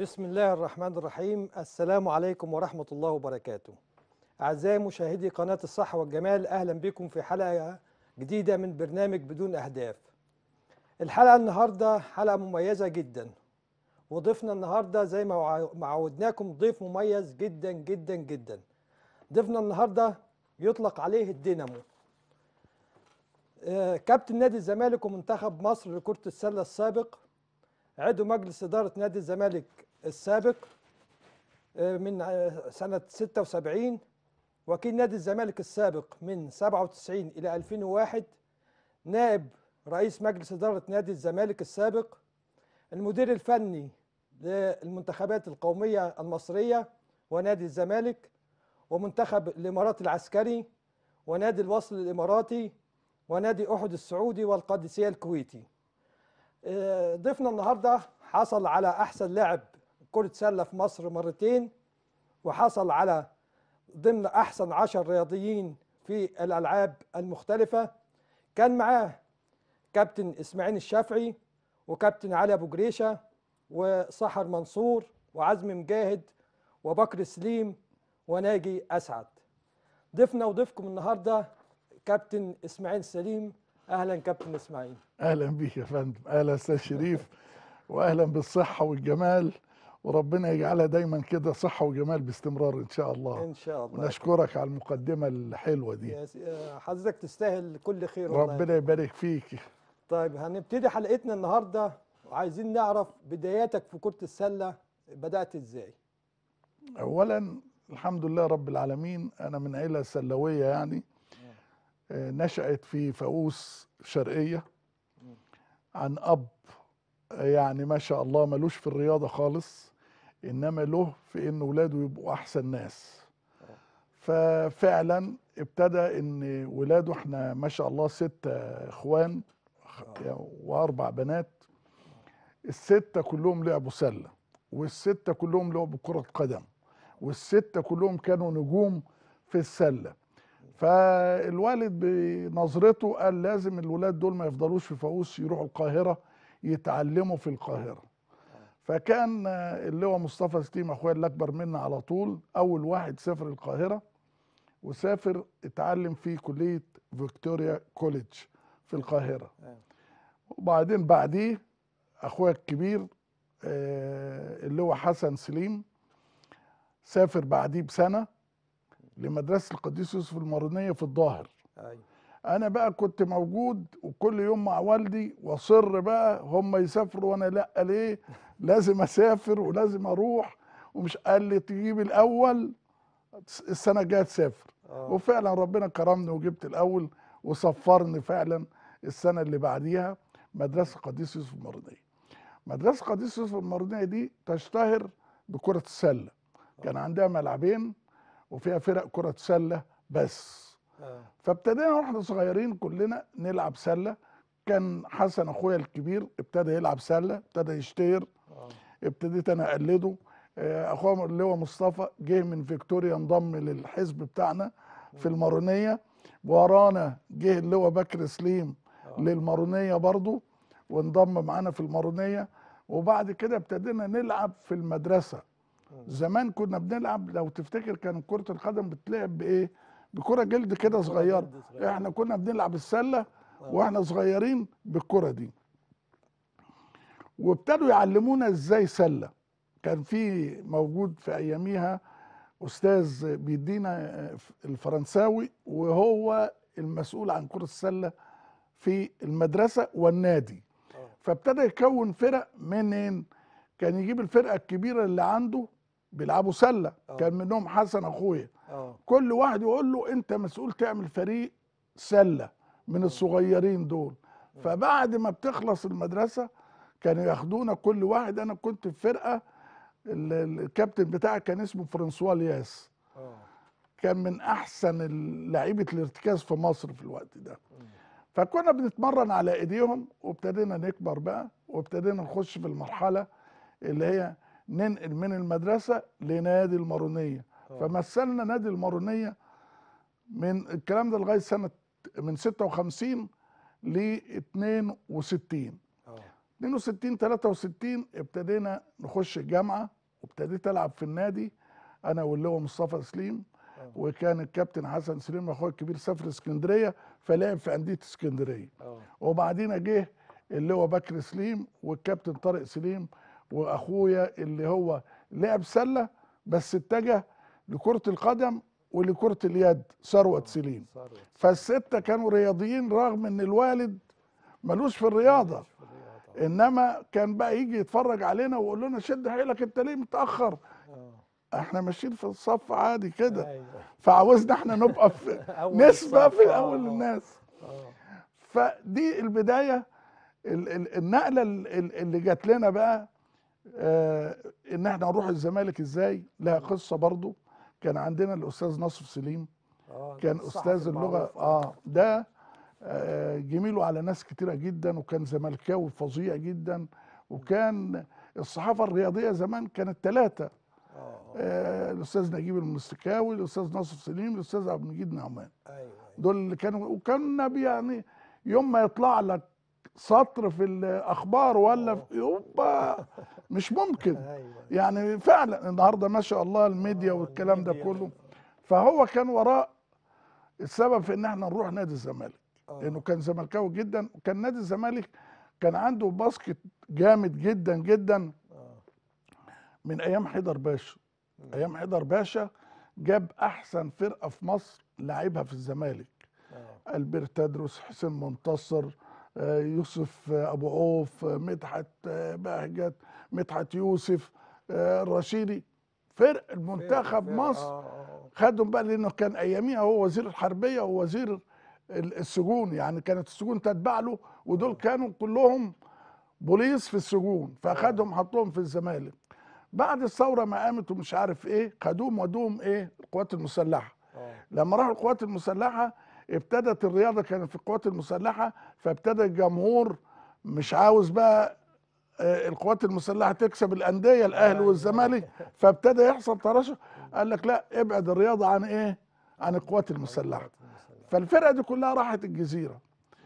بسم الله الرحمن الرحيم. السلام عليكم ورحمة الله وبركاته. أعزائي مشاهدي قناة الصحة والجمال أهلا بكم في حلقة جديدة من برنامج بدون أهداف. الحلقة النهاردة حلقة مميزة جدا. وضيفنا النهاردة زي ما عودناكم ضيف مميز جدا جدا جدا. ضيفنا النهاردة يطلق عليه الدينامو. آه، كابتن نادي الزمالك ومنتخب مصر لكرة السلة السابق عضو مجلس إدارة نادي الزمالك السابق آه، من آه، سنة 76 وكيل نادي الزمالك السابق من 97 إلى 2001 نائب رئيس مجلس إدارة نادي الزمالك السابق المدير الفني للمنتخبات القومية المصرية ونادي الزمالك ومنتخب الإمارات العسكري ونادي الوصل الإماراتي ونادي أحد السعودي والقادسية الكويتي. ضيفنا النهارده حصل على أحسن لاعب كرة سلة في مصر مرتين وحصل على ضمن أحسن عشر رياضيين في الألعاب المختلفة. كان معاه كابتن إسماعيل الشافعي وكابتن علي أبو جريشة وسحر منصور وعزمي مجاهد وبكر سليم وناجي أسعد. ضيفنا وضيفكم النهارده كابتن إسماعيل سليم أهلا كابتن إسماعيل. أهلا بيك يا فندم. أهلا أستاذ شريف. واهلا بالصحة والجمال. وربنا يجعلها دايما كده صحة وجمال باستمرار إن شاء الله. إن شاء الله. ونشكرك على المقدمة الحلوة دي. يا حضرتك تستاهل كل خير والله. ربنا يبارك فيك. طيب هنبتدي حلقتنا النهارده. وعايزين نعرف بداياتك في كرة السلة بدأت إزاي؟ اولا الحمد لله رب العالمين. أنا من عيلة سلوية يعني. آه، نشأت في فاقوس شرقية. عن أب آه، يعني ما شاء الله ملوش في الرياضة خالص إنما له في إن ولاده يبقوا أحسن ناس. ففعلا ابتدى إن ولاده إحنا ما شاء الله ستة إخوان خ- وأربع بنات. الستة كلهم لعبوا سلة والستة كلهم لعبوا كرة قدم والستة كلهم كانوا نجوم في السلة. فالوالد بنظرته قال لازم الولاد دول ما يفضلوش في فاقوس يروحوا القاهرة يتعلموا في القاهرة فكان اللي هو مصطفى سليم أخويا اللي اكبر منا على طول أول واحد سافر القاهرة وسافر اتعلم في كلية Victoria College في القاهرة آه. وبعدين بعديه أخويا الكبير آه، اللي هو حسن سليم سافر بعديه بسنة لمدرسة القديس يوسف المارونية في الظاهر. أيوه. أنا بقى كنت موجود وكل يوم مع والدي وأصر بقى هم يسافروا وأنا لأ ليه؟ لازم أسافر ولازم أروح. ومش قال لي تجيب الأول السنة الجاية تسافر. آه. وفعلا ربنا كرمني وجبت الأول وصفرني فعلا السنة اللي بعديها مدرسة قديس يوسف المارونيه مدرسة قديس يوسف المارونيه دي تشتهر بكرة السلة. كان عندها ملعبين وفيها فرق كرة سلة بس. آه. فابتدينا وإحنا صغيرين كلنا نلعب سلة. كان حسن أخويا الكبير ابتدى يلعب سلة ابتدى يشتهر. آه. ابتديت أنا أقلده. آه، أخويا اللي هو مصطفى جه من فيكتوريا انضم للحزب بتاعنا في المارونية. ورانا جه اللي هو بكر سليم آه. للمارونية برضو وانضم معانا في المارونية. وبعد كده ابتدينا نلعب في المدرسة. زمان كنا بنلعب لو تفتكر كان كرة القدم بتلعب بإيه؟ بكرة جلد كده صغيرة. إحنا كنا بنلعب السلة آه. وإحنا صغيرين بالكرة دي. وابتدوا يعلمونا إزاي سلة. كان في موجود في أياميها أستاذ بيدينا الفرنساوي وهو المسؤول عن كرة السلة في المدرسة والنادي. آه. فابتدى يكون فرق منين؟ كان يجيب الفرقة الكبيرة اللي عنده بيلعبوا سلة. آه. كان منهم حسن أخويا. آه. كل واحد يقول له أنت مسؤول تعمل فريق سلة من الصغيرين دول. فبعد ما بتخلص المدرسة كانوا ياخدونا كل واحد. أنا كنت في فرقة ال- ال- الكابتن بتاعي كان اسمه فرانسوا لياس. آه. كان من أحسن لعيبة الارتكاز في مصر في الوقت ده. فكنا بنتمرن على إيديهم وابتدينا نكبر بقى وابتدينا نخش في المرحلة اللي هي ننقل من المدرسة لنادي المارونية. آه. فمثلنا نادي المارونية من الكلام ده لغاية سنة من 56 ل 62 آه. 62 63 ابتدينا نخش الجامعة وابتديت ألعب في النادي أنا واللواء مصطفى سليم آه. وكان الكابتن حسن سليم أخويا الكبير سافر اسكندرية فلعب في أندية اسكندرية. آه. وبعدين جه اللواء بكر سليم والكابتن طارق سليم وأخويا اللي هو لعب سلة بس اتجه لكرة القدم ولكرة اليد ثروت سليم. ثروت. فالستة كانوا رياضيين رغم إن الوالد ملوش في الرياضة. إنما كان بقى يجي يتفرج علينا ويقول لنا شد حيلك أنت ليه متأخر؟ آه. إحنا ماشيين في الصف عادي كده. أيوه. فعاوزنا إحنا نبقى في نسبة في آه، أول آه. الناس. فدي البداية ال- ال- النقلة ال- ال- اللي جات لنا بقى آه إن إحنا نروح الزمالك إزاي؟ لها قصة برضو. كان عندنا الأستاذ ناصر سليم. كان أستاذ اللغة. آه ده آه جميله على ناس كتيرة جدا وكان زملكاوي فظيع جدا. وكان الصحافة الرياضية زمان كانت ثلاثة آه. الأستاذ نجيب المستكاوي الأستاذ ناصر سليم الأستاذ عبد المجيد نعمان. أيوه دول اللي كانوا وكان بي- يعني يوم ما يطلع لك سطر في الأخبار ولا في يوبا مش ممكن. أيوه. يعني فعلا النهارده ما شاء الله الميديا آه، والكلام ده. كله. فهو كان وراء السبب في إن إحنا نروح نادي الزمالك. آه. لأنه كان زملكاوي جدا وكان نادي الزمالك كان عنده باسكت جامد جدا جدا. من أيام حيدر باشا. أيام حيدر باشا جاب أحسن فرقة في مصر لعبها في الزمالك. البير تدرس حسين منتصر آه، يوسف آه، أبو عوف آه، مدحت آه، بهجت مدحت يوسف آه، الرشيدي. فرق المنتخب فرق- مصر. خدهم بقى لأنه كان أياميها هو وزير الحربية ووزير ال- السجون. يعني كانت السجون تتبع له ودول كانوا كلهم بوليس في السجون. فأخدهم حطهم في الزمالك. بعد الثورة ما قامت ومش عارف إيه خدوهم ودوهم إيه القوات المسلحة. آه. لما راحوا القوات المسلحة ابتدت الرياضة كانت في القوات المسلحة فابتدى الجمهور مش عاوز بقى آه، القوات المسلحة تكسب الأندية الأهلي أيوة. والزمالك فابتدى يحصل تراشح قال لك لا ابعد الرياضة عن إيه؟ عن القوات المسلحة فالفرقة دي كلها راحت الجزيرة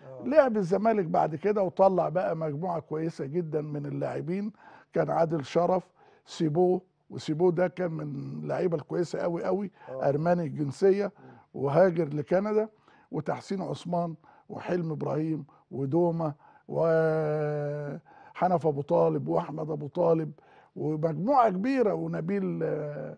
آه. لعب الزمالك بعد كده وطلع بقى مجموعة كويسة جدا من اللاعبين كان عادل شرف سيبوه وسيبوه ده كان من اللعيبة الكويسة قوي قوي آه. أرماني الجنسية وهاجر لكندا وتحسين عثمان وحلم إبراهيم ودومه وحنف أبو طالب وأحمد أبو طالب ومجموعة كبيرة ونبيل آه،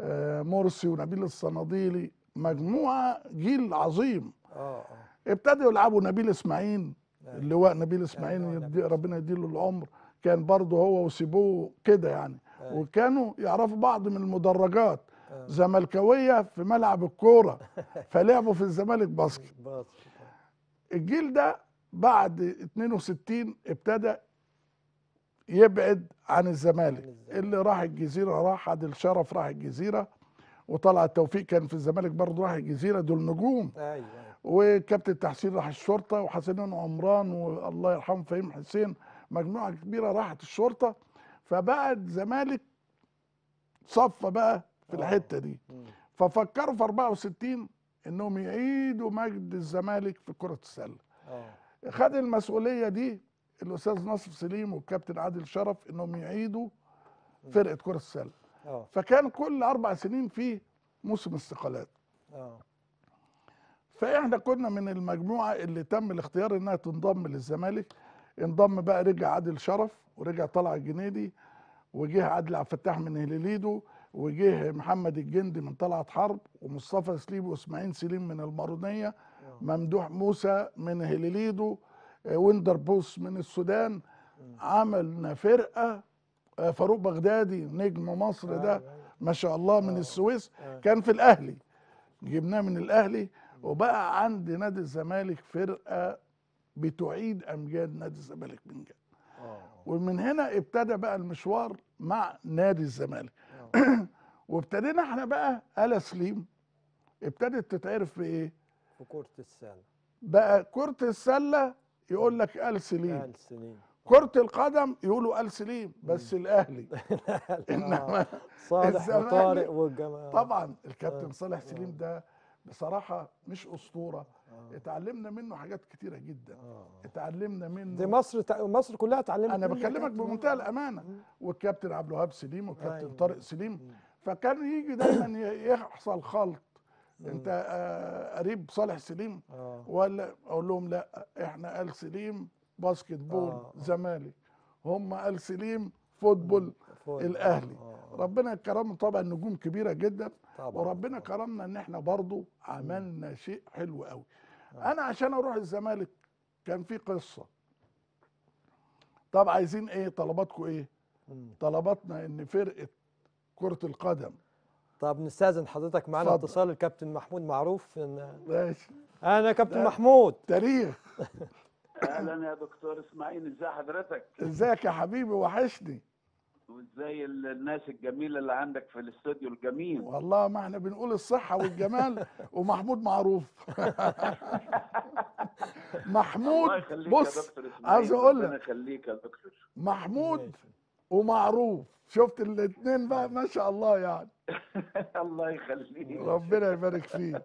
آه، مرسي ونبيل الصناديلي مجموعة جيل عظيم آه آه ابتدوا يلعبوا نبيل إسماعيل أيوة. اللواء نبيل إسماعيل يدي ربنا يديله العمر كان برضه هو وسيبوه كده يعني. وكانوا يعرفوا بعض من المدرجات آه. زملكاوية في ملعب الكورة فلعبوا في الزمالك باسكت. الجيل ده بعد 62 ابتدى يبعد عن الزمالك. اللي راح الجزيرة راح عادل شرف راح الجزيرة وطلع التوفيق كان في الزمالك برضه راح الجزيرة دول نجوم. أيوه أيوه. وكابتن تحسين راح الشرطة وحسنين عمران والله يرحمه فهيم حسين مجموعة كبيرة راحت الشرطة. فبقى الزمالك صفى بقى في آه. الحتة دي. ففكروا في 64 إنهم يعيدوا مجد الزمالك في كرة السلة. آه. خد المسؤولية دي الأستاذ ناصر سليم والكابتن عادل شرف إنهم يعيدوا فرقة كرة السلة. آه. فكان كل أربع سنين في موسم استقالات. فإحنا كنا من المجموعة اللي تم الاختيار إنها تنضم للزمالك. انضم بقى رجع عادل شرف ورجع طلع الجنيدي وجه عادل عبد الفتاح من هليليدو. وجه محمد الجندي من طلعت حرب ومصطفى سليم واسماعيل سليم من المارونية. ممدوح موسى من هليليدو آه، ويندر بوس من السودان عملنا فرقة آه، فاروق بغدادي نجم مصر ده. ما شاء الله من. السويس آه. كان في الأهلي جبناه من الأهلي وبقى عند نادي الزمالك فرقة بتعيد أمجاد نادي الزمالك من جد ومن هنا ابتدى بقى المشوار مع نادي الزمالك. وابتدينا إحنا بقى آلا سليم. ابتدت تتعرف في إيه؟ في كرة السلة. بقى كرة السلة يقول لك آل سليم. آل سليم. كرة القدم يقولوا آل سليم بس الأهلي. إنما صالح الزمالك وطارق والجماعة. طبعا الكابتن آه. صالح سليم ده بصراحة مش أسطورة آه. اتعلمنا منه حاجات كتيرة جدا آه. اتعلمنا منه دي مصر تع- مصر كلها اتعلمت أنا بكلمك. بمنتهى الأمانة مم. والكابتن عبد الوهاب سليم والكابتن أيوة. طارق سليم مم. فكان يجي دايما يحصل خلط مم. أنت آه، قريب صالح سليم آه ولا أقول لهم لا إحنا آل سليم باسكت بول آه. زمالك هم آل سليم فوتبول فوق. الأهلي. آه. ربنا كرمنا طبعا نجوم كبيرة جدا طبعا وربنا كرمنا إن إحنا برضو عملنا شيء حلو قوي آه. أنا عشان أروح الزمالك كان في قصة طب عايزين إيه طلباتكم إيه مم. طلباتنا إن فرقة كرة القدم طب نستأذن حضرتك معانا. اتصال الكابتن محمود معروف إن- ماشي أنا كابتن لا. محمود تاريخ أهلا يا دكتور إسماعيل ازي حضرتك إزيك يا حبيبي وحشني وازاي ال- الناس الجميلة اللي عندك في الاستوديو الجميل. والله ما إحنا بنقول الصحة والجمال ومحمود معروف. محمود بص عايز أقول لك. يخليك يا دكتور. محمود. ومعروف. شفت الاثنين بقى؟ ما شاء الله يعني. الله يخليك. ربنا يبارك فيك.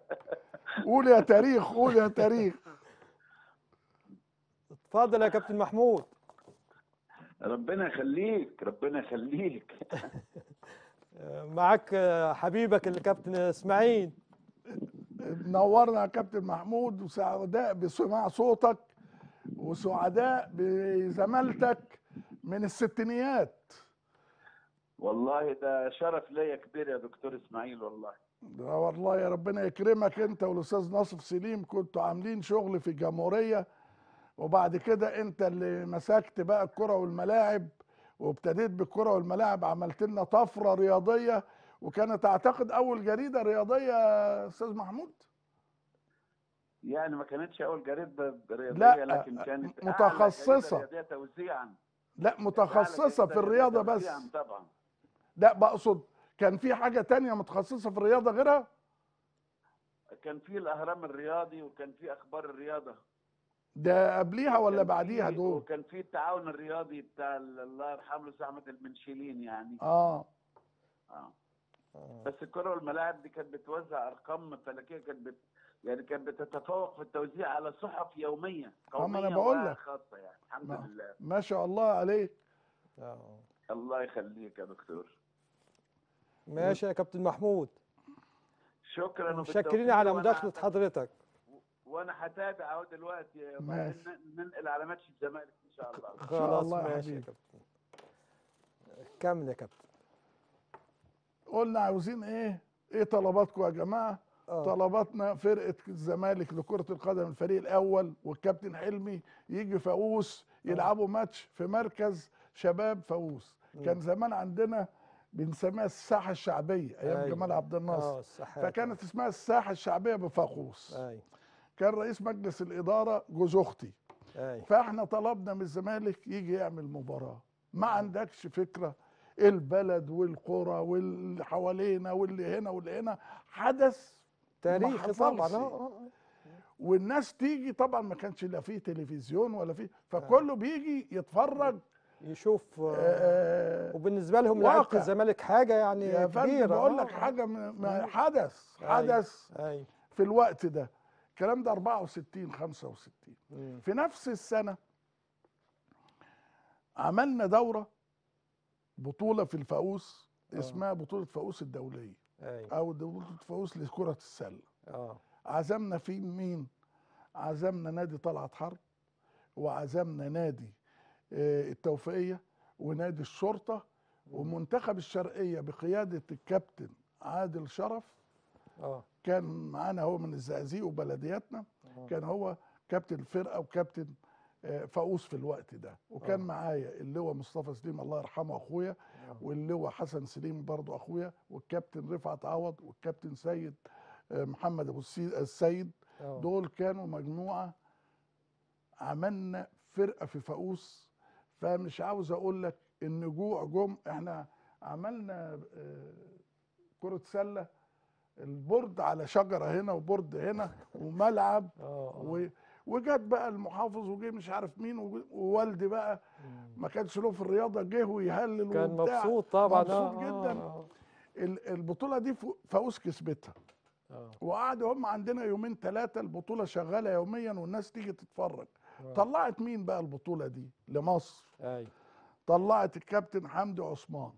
قول يا تاريخ قول يا تاريخ. اتفضل يا كابتن محمود. ربنا يخليك ربنا يخليك. معاك آه، حبيبك الكابتن إسماعيل. نورنا يا كابتن محمود وسعداء بسماع صوتك وسعداء بزمالتك من الستينيات. والله ده شرف ليا كبير يا دكتور إسماعيل والله. ده والله يا ربنا يكرمك أنت والأستاذ ناصف سليم كنتوا عاملين شغل في الجمهوريه وبعد كده انت اللي مسكت بقى الكرة والملاعب وابتديت بالكرة والملاعب عملت لنا طفرة رياضية وكانت أعتقد أول جريدة رياضية يا أستاذ محمود؟ يعني ما كانتش أول جريدة رياضية لا، لكن كانت. جريدة رياضية توزيعا. لا متخصصة في الرياضة بس. طبعا. لا بقصد كان في حاجة تانية متخصصة في الرياضة غيرها؟ كان في الأهرام الرياضي وكان في أخبار الرياضة. ده قبليها ولا بعديها دول؟ وكان في التعاون الرياضي بتاع ال- الله يرحمه الاستاذ أحمد المنشلين يعني. آه. آه. آه. بس الكرة والملاعب دي كانت بتوزع أرقام فلكية كانت بت... يعني كانت بتتفوق في التوزيع على صحف يومية قومية بقول لك. وخاصه يعني الحمد ما- لله. ما شاء الله عليك. آه. الله يخليك يا دكتور. ماشي يا كابتن محمود. شكرا متشكرين على مداخلة حضرتك. وأنا هتابع أهو دلوقتي. ماشي. ننقل على ماتش الزمالك إن شاء الله. خلاص الله ماشي يا. كابتن. كمل يا كابتن. قلنا عاوزين إيه؟ إيه طلباتكم يا جماعة؟ آه. طلباتنا فرقة الزمالك لكرة القدم الفريق الأول والكابتن حلمي يجي فاقوس يلعبوا ماتش في مركز شباب فاقوس كان زمان عندنا بنسميها الساحة الشعبية أيام أيوة. جمال عبد الناصر. آه الساحات فكانت اسمها الساحة الشعبية بفاقوس اي كان رئيس مجلس الإدارة جوز أختي فإحنا طلبنا من الزمالك يجي يعمل مباراة ما عندكش فكرة البلد والقرى واللي حوالينا واللي هنا واللي هنا حدث تاريخي حصلش. طبعا آه آه. والناس تيجي طبعا ما كانش لا فيه تلفزيون ولا فيه فكله بيجي يتفرج يشوف آه. آه وبالنسبة لهم لعيبة واقع. الزمالك حاجة يعني يا كبيرة بقول آه. لك حاجة من حدث. حدث أي في الوقت ده الكلام ده 64 65 مم. في نفس السنة عملنا دورة بطولة في الفاقوس آه. اسمها بطولة فاقوس الدولية أي. أو بطولة فاقوس لكرة السلة. آه. عزمنا فيه مين؟ عزمنا نادي طلعت حرب وعزمنا نادي آه، التوفيقية ونادي الشرطة ومنتخب الشرقية بقيادة الكابتن عادل شرف. آه. كان معانا هو من الزقازيق وبلدياتنا آه. كان هو كابتن الفرقه وكابتن آه، فاقوس في الوقت ده وكان آه. معايا اللواء مصطفى سليم الله يرحمه أخويا. واللواء حسن سليم برضه أخويا والكابتن رفعت عوض والكابتن سيد محمد أبو السي- السيد. دول كانوا مجموعة عملنا فرقة في فاقوس فمش عاوز أقول لك إن جوع جم إحنا عملنا كرة سلة ال board على شجرة هنا و board هنا وملعب آه آه. و- وجت بقى المحافظ وجه مش عارف مين ووالدي بقى. ما كانش له في الرياضة جه ويهلل كان وبتاع مبسوط طبعا مبسوط آه، جدا آه. ال- البطولة دي فو- فاوس كسبتها وقعدوا هم عندنا يومين ثلاثة البطولة شغالة يوميا والناس تيجي تتفرج آه. طلعت مين بقى البطولة دي لمصر أيوه طلعت الكابتن حمدي عثمان.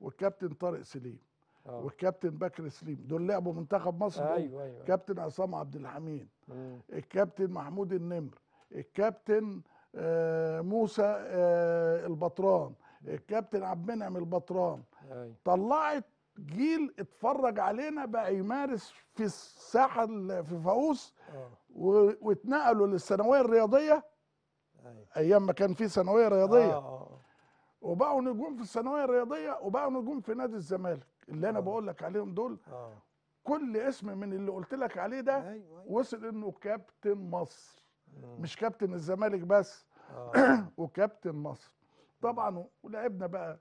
والكابتن طارق سليم آه. والكابتن بكر سليم دول لعبوا منتخب مصر دول. أيوه أيوه. كابتن عصام عبد الحميد. مم. الكابتن محمود النمر. الكابتن آه، موسى آه، البطران. الكابتن عبد المنعم البطران. أيوه. طلعت جيل اتفرج علينا بقى يمارس في الساحة ال- في فاقوس آه. و- واتنقلوا للثانوية الرياضية. أيوه. أيام ما كان في ثانوية رياضية. آه. وبقوا نجوم في الثانوية الرياضية وبقوا نجوم في نادي الزمالك. اللي أنا آه. بقول لك عليهم دول آه. كل اسم من اللي قلت لك عليه ده أيوه أيوه. وصل إنه كابتن مصر. مم. مش كابتن الزمالك بس. آه. وكابتن مصر. طبعا ولعبنا بقى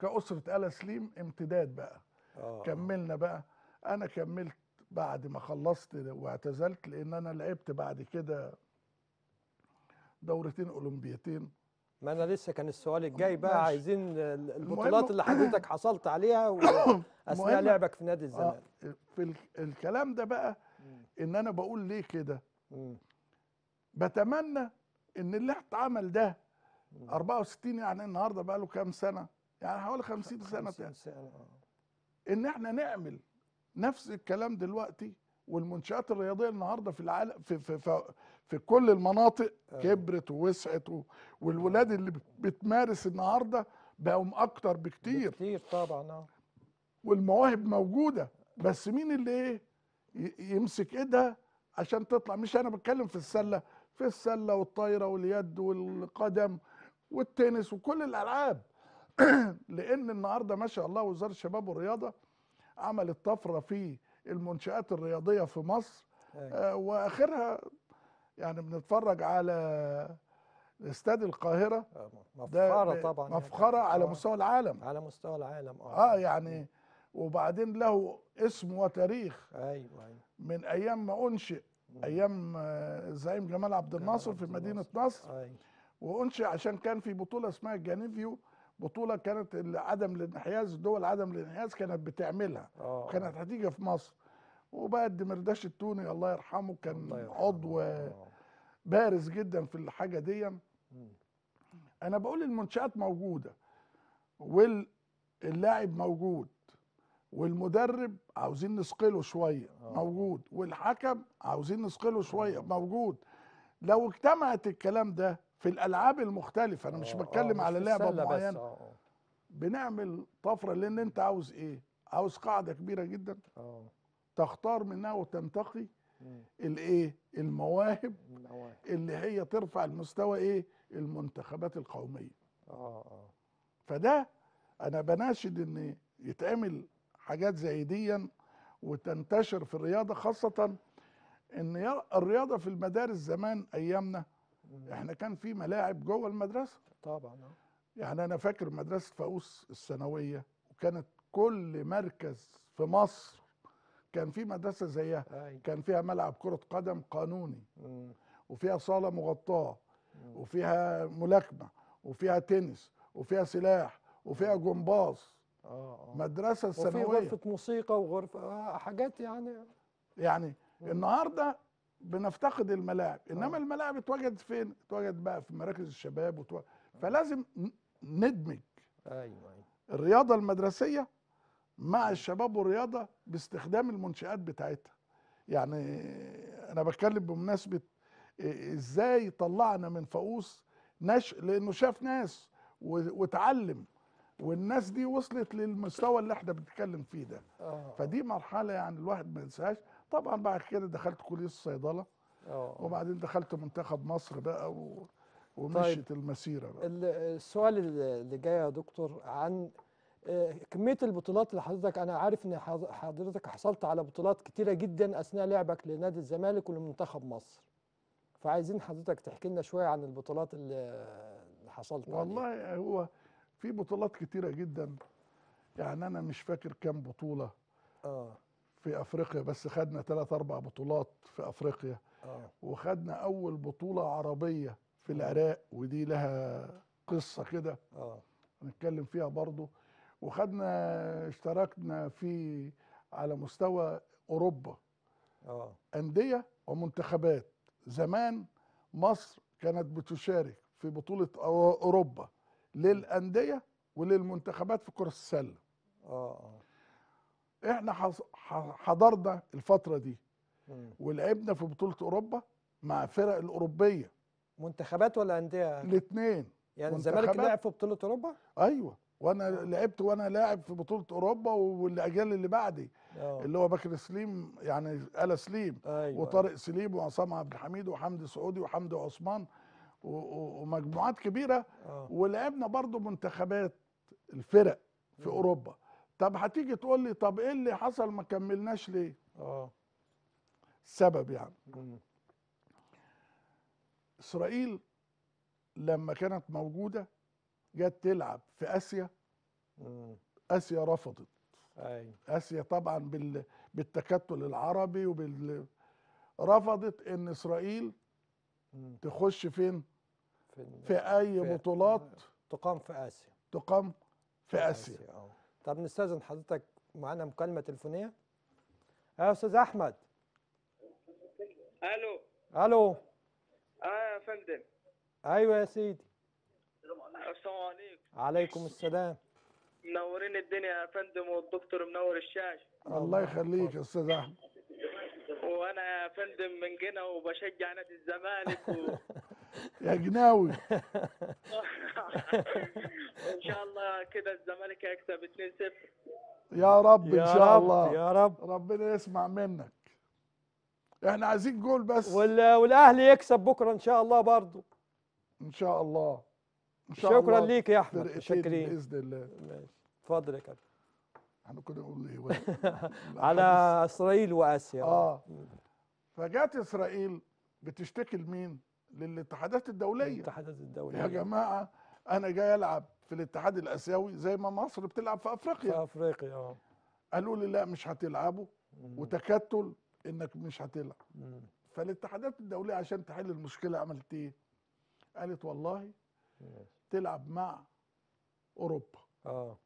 كأسرة آل سليم امتداد بقى. آه. كملنا بقى. أنا كملت بعد ما خلصت واعتزلت لأن أنا لعبت بعد كده دورتين أولمبيتين. ما أنا لسه كان السؤال الجاي بقى ماشي. عايزين البطولات اللي حضرتك حصلت عليها المهم- لعبك في نادي آه الزمالك في ال- الكلام ده بقى. إن أنا بقول ليه كده. بتمنى إن اللي اتعمل ده مم. 64 يعني النهارده بقى له كام سنة يعني حوالي 50 سنة 50 سنة آه. إن إحنا نعمل نفس الكلام دلوقتي والمنشآت الرياضية النهارده في العالم في في في, في كل المناطق أيوة. كبرت ووسعت والولاد اللي بت- بتمارس النهارده بقوا أكتر بكتير. كتير طبعا آه. والمواهب موجودة بس مين اللي إيه؟ يمسك إيدها عشان تطلع. مش أنا بتكلم في السلة في السلة والطايرة واليد والقدم والتنس وكل الألعاب. لأن النهارده ما شاء الله وزارة الشباب والرياضة عملت طفرة في المنشآت الرياضية في مصر أيوة. آه، وآخرها يعني بنتفرج على استاد القاهرة. آه، ب- طبعا يعني. مفخرة على آه. مستوى العالم. على مستوى العالم آه. يعني وبعدين له اسم وتاريخ. أيوه أيوه. من أيام ما أنشئ. أيام آه، الزعيم جمال عبد الناصر في مدينة. نصر. أيوه وأنشئ عشان كان في بطولة اسمها الجانيفيو بطولة كانت عدم الانحياز دول عدم الانحياز كانت بتعملها. آه. كانت هتيجي في مصر. وبقى الدمرداش التوني الله يرحمه كان الله يرحمه. عضو. بارز جدا في الحاجة دي. أنا بقول المنشآت موجودة واللاعب موجود والمدرب عاوزين نثقله شوية آه. موجود والحكم عاوزين نثقله شوية موجود لو اجتمعت الكلام ده في الألعاب المختلفة أنا مش آه، آه، بتكلم على لعبة معينة بنعمل طفرة لأن أنت عاوز إيه عاوز قاعدة كبيرة جدا آه تختار منها وتنتقي. الايه المواهب. اللي هي ترفع المستوى إيه المنتخبات القومية آه آه فده أنا بناشد إن يتعمل حاجات زي دي وتنتشر في الرياضة خاصة إن يا- الرياضة في المدارس زمان أيامنا. إحنا كان في ملاعب جوه المدرسة طبعا آه يعني أنا فاكر مدرسة فاقوس الثانوية وكانت كل مركز في مصر كان في مدرسة زيها كان فيها ملعب كرة قدم قانوني. وفيها صالة مغطاة. وفيها ملاكمة وفيها تنس وفيها سلاح وفيها جمباز. آه آه. مدرسة وفي ثانوية. غرفة موسيقى وغرفة آه حاجات يعني. يعني. النهارده بنفتقد الملاعب إنما آه. الملاعب اتوجدت فين؟ اتوجد بقى في مراكز الشباب وتو... فلازم ندمج. أيوه أيوه. الرياضة المدرسية مع الشباب والرياضة باستخدام المنشآت بتاعتها. يعني أنا بتكلم بمناسبة إزاي طلعنا من فاقوس نشء لأنه شاف ناس و- واتعلم والناس دي وصلت للمستوى اللي إحنا بنتكلم فيه ده. آه. فدي مرحلة يعني الواحد ما ينساهاش. طبعا بعد كده دخلت كلية الصيدلة آه. وبعدين دخلت منتخب مصر بقى و... ومشيت المسيرة بقى. ال- السؤال اللي جاي يا دكتور عن آه، كمية البطولات اللي حضرتك أنا عارف إن حض- حضرتك حصلت على بطولات كتيرة جدا أثناء لعبك لنادي الزمالك ولمنتخب مصر. فعايزين حضرتك تحكي لنا شوية عن البطولات اللي حصلت عليها. والله هو في بطولات كتيرة جدا. يعني أنا مش فاكر كام بطولة آه. في أفريقيا بس خدنا ثلاث أربع بطولات في أفريقيا. آه. وخدنا أول بطولة عربية في العراق ودي لها قصة كده. آه. هنتكلم فيها برضو. وخدنا اشتركنا في على مستوى أوروبا. آه. أندية ومنتخبات. زمان مصر كانت بتشارك في بطولة أوروبا. للأندية وللمنتخبات في كرة السلة. آه آه. إحنا حضرنا الفترة دي. ولعبنا في بطولة أوروبا مع فرق الأوروبية. منتخبات ولا أندية؟ الاثنين يعني الزمالك. لعب في بطولة أوروبا؟ أيوه. وأنا لعبت وأنا لاعب في بطولة أوروبا والأجيال اللي بعدي آه. اللي هو بكر سليم يعني آلا سليم أيوه وطارق سليم وعصام عبد الحميد وحمدي سعودي وحمدي عثمان ومجموعات كبيرة. آه. ولعبنا برضو منتخبات الفرق في مم. أوروبا. طب هتيجي تقول لي طب إيه اللي حصل ما كملناش ليه؟ آه. السبب يعني. مم. إسرائيل لما كانت موجودة جت تلعب في آسيا؟ مم. آسيا رفضت. أيوه آسيا طبعا بال... بالتكتل العربي وبال رفضت إن إسرائيل مم. تخش فين؟ في, في أي في- بطولات؟ تقام في آسيا. تقام في آسيا آه. طب نستاذن حضرتك معانا مكالمة تليفونية؟ يا أستاذ أحمد. ألو. ألو. آه يا فندم. أيوه يا سيدي. السلام عليكم. عليكم السلام. منورين الدنيا يا فندم والدكتور منور الشاشه الله يخليك يا أستاذ أحمد. وأنا يا فندم من جنة وبشجع نادي الزمالك و... يا جناوي. وإن شاء الله كده الزمالك هيكسب 2-0 يا رب إن يا شاء رب الله. يا رب. ربنا يسمع منك. إحنا عايزين جول بس. وال- والأهلي يكسب بكرة إن شاء الله برضو إن شاء الله. شاء شكرا الله. ليك يا أحمد متشكرين. بإذن الله. ماشي. اتفضل يا كابتن. إحنا كنا نقول إيه؟ على إسرائيل وآسيا. آه. فجت إسرائيل بتشتكي لمين؟ للاتحادات الدولية. الاتحادات الدولية. يا جماعة أنا جاي ألعب في الاتحاد الآسيوي زي ما مصر بتلعب في في أفريقيا افريقيا آه. قالوا لي لا مش هتلعبوا. وتكتل إنك مش هتلعب. مم. فالاتحادات الدولية عشان تحل المشكلة عملت إيه؟ قالت والله. تلعب مع أوروبا آه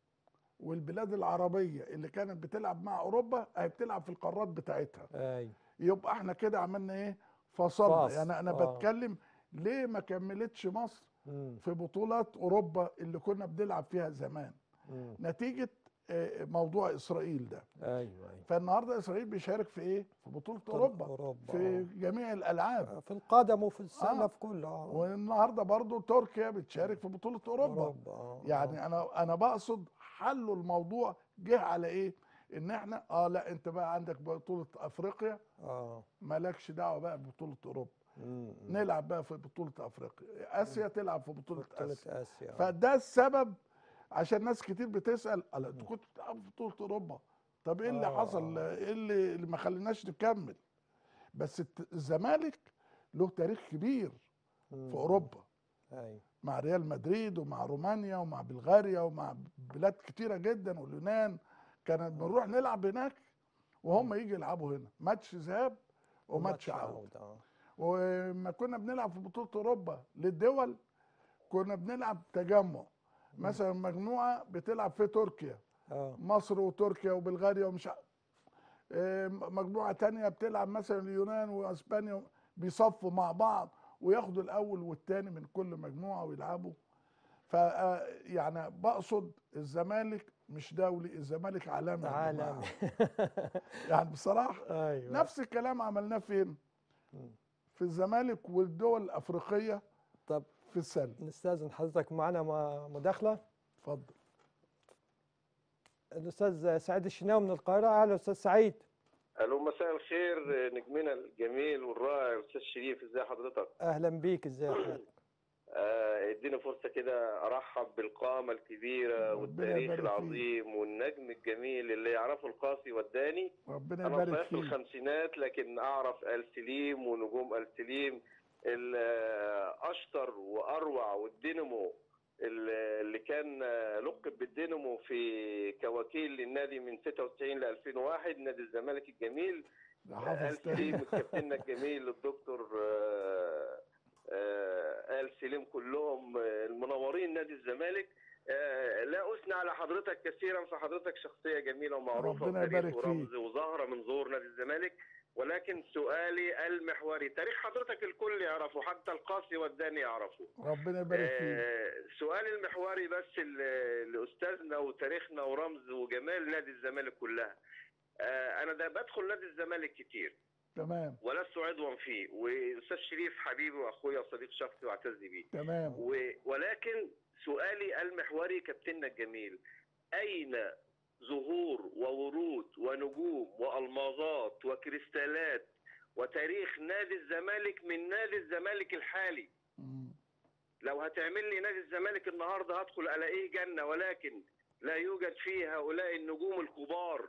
والبلاد العربية اللي كانت بتلعب مع أوروبا هي بتلعب في القارات بتاعتها اي يبقى إحنا كده عملنا إيه فصلنا. يعني أنا آه. بتكلم ليه ما كملتش مصر مم. في بطولات أوروبا اللي كنا بنلعب فيها زمان مم. نتيجة موضوع إسرائيل ده. أيوه أيوه. فالنهاردة إسرائيل بيشارك في إيه؟ في بطولة أوروبا. أوروبا في آه. جميع الألعاب. في القدم وفي السله آه. في كله آه. والنهاردة برضو تركيا بتشارك في بطولة أوروبا. أوروبا آه. يعني أنا أنا بقصد حلوا الموضوع جه على إيه؟ إن إحنا آه لا أنت بقى عندك بطولة أفريقيا. آه. مالكش دعوة بقى ببطولة أوروبا. مم. نلعب بقى في بطولة أفريقيا. آسيا تلعب في بطولة بطولة آسيا آه. فده السبب عشان ناس كتير بتسأل أنت كنت بتلعب في بطولة أوروبا؟ طب إيه اللي آه. حصل؟ إيه اللي, اللي ما خليناش نكمل؟ بس الزمالك له تاريخ كبير مم. في أوروبا. أيوه. مع ريال مدريد ومع رومانيا ومع بلغاريا ومع بلاد كتيرة جدا واليونان. كانت بنروح نلعب هناك وهم يجي يلعبوا هنا. ماتش ذهاب وماتش عودة. آه. ولما كنا بنلعب في بطولة أوروبا. للدول كنا بنلعب تجمع. مثلا مجموعة بتلعب في تركيا. آه. مصر وتركيا وبلغاريا ومش آه، مجموعة تانية بتلعب مثلا اليونان وأسبانيا بيصفوا مع بعض وياخدوا الأول والتاني من كل مجموعة ويلعبوا. ف آه، يعني بقصد الزمالك مش دولي الزمالك عالمي عالمي. يعني بصراحة أيوه. نفس الكلام عملناه فين. في الزمالك والدول الأفريقية. طب في السله نستاذن حضرتك معانا م- مداخلة؟ اتفضل. الأستاذ سعيد الشناوي من القاهرة. أهلا أستاذ سعيد. ألو مساء الخير نجمنا الجميل والرائع أستاذ شريف ازي حضرتك؟ أهلا بيك. إزاي حالك؟ آه، إديني فرصة كده أرحب بالقامة الكبيرة والتاريخ. العظيم والنجم الجميل اللي يعرفه القاسي والداني ربنا أنا يبارك صغير في فيك. الخمسينات لكن أعرف ال سليم ونجوم ال سليم الأشطر وأروع والدينامو ال- اللي كان لقب بالدينامو في كوكيل للنادي من 96 ل 2001 نادي الزمالك الجميل. آل سليم كابتننا الجميل الدكتور آه، آه، آل سليم كلهم آه، المنورين نادي الزمالك. لا اثني على حضرتك كثيرا فحضرتك شخصية جميلة ومعروفة ربنا يبارك. ورمز وزهره من زهور نادي الزمالك. ولكن سؤالي المحوري تاريخ حضرتك الكل يعرفه حتى القاسي والداني يعرفه. ربنا يبارك فيك. آه، سؤالي المحوري بس لأستاذنا وتاريخنا ورمز وجمال نادي الزمالك كلها. آه، أنا ده بدخل نادي الزمالك كتير. تمام. ولست عضوا فيه وأستاذ شريف حبيبي وأخويا وصديق شخصي واعتز بيه. تمام. و- ولكن سؤالي المحوري كابتننا الجميل أين ظهور وورود ونجوم وألماظات وكريستالات وتاريخ نادي الزمالك من نادي الزمالك الحالي. لو هتعمل لي نادي الزمالك النهارده هدخل ألاقيه جنة ولكن لا يوجد فيه هؤلاء النجوم الكبار.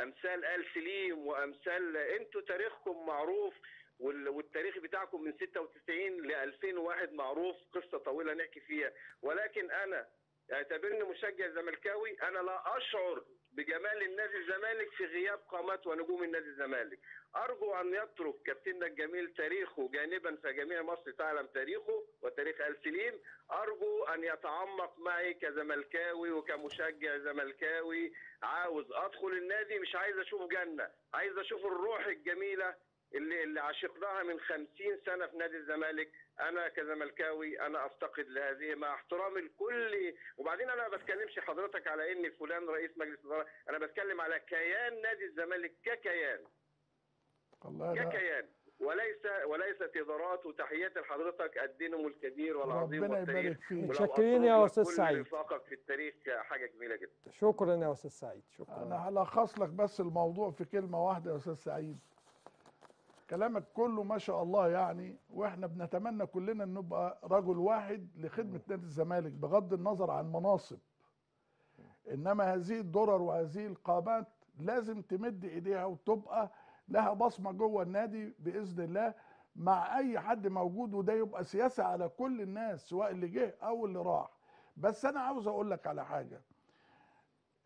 أمثال آل سليم وأمثال أنتوا تاريخكم معروف وال- والتاريخ بتاعكم من 96 ل 2001 معروف قصة طويلة نحكي فيها. ولكن أنا اعتبرني مشجع زملكاوي. أنا لا أشعر بجمال النادي الزمالك في غياب قامات ونجوم النادي الزمالك. أرجو أن يترك كابتننا الجميل تاريخه جانبا فجميع مصر تعلم تاريخه وتاريخ ال سليم. أرجو أن يتعمق معي كزملكاوي وكمشجع زملكاوي. عاوز أدخل النادي مش عايز أشوف جنة. عايز أشوف الروح الجميلة اللي اللي عشقناها من خمسين سنة في نادي الزمالك. أنا كزملكاوي أنا أفتقد لهذه مع احترامي لكل وبعدين أنا ما بتكلمش حضرتك على إن فلان رئيس مجلس اداره أنا بتكلم على كيان نادي الزمالك ككيان. الله ككيان. وليس وليست إدارات وتحياتي لحضرتك الدينامو الكبير والعظيم ربنا يبارك فيك. متشكرين يا كل سعيد. رفاقك في التاريخ حاجة جميلة جدا. شكرا يا أستاذ سعيد. شكرا. أنا هلخص لك بس الموضوع في كلمة واحدة يا أستاذ سعيد. كلامك كله ما شاء الله يعني وإحنا بنتمنى كلنا إن نبقى رجل واحد لخدمة نادي الزمالك بغض النظر عن مناصب. إنما هذه الدرر وهذه القامات لازم تمد إيديها وتبقى لها بصمة جوه النادي بإذن الله. مع أي حد موجود وده يبقى سياسة على كل الناس سواء اللي جه أو اللي راح. بس أنا عاوز أقول لك على حاجة.